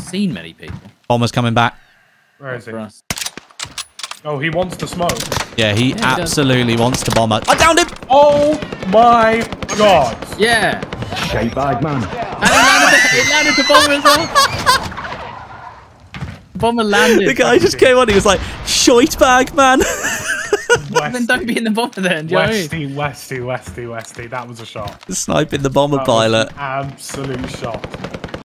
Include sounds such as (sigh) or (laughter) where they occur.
seen many people. Bomber's coming back. Where is he? Oh, he wants to smoke. Yeah, he yeah, absolutely absolutely wants to bomb us. I downed him! Oh my god! Yeah. Shape bag man. And it landed, it landed the bomber as well. Bomber landed. The guy just came on, he was like, shite bag, man. (laughs) Then don't be in the bomber then. Do? Westie, Westie, Westie, Westie. That was a shot. Sniping the bomber That pilot. an absolute shot.